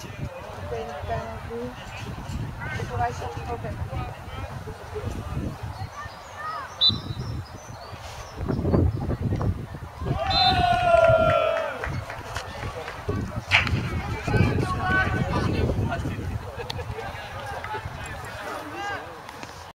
Thank you. of blue. It's.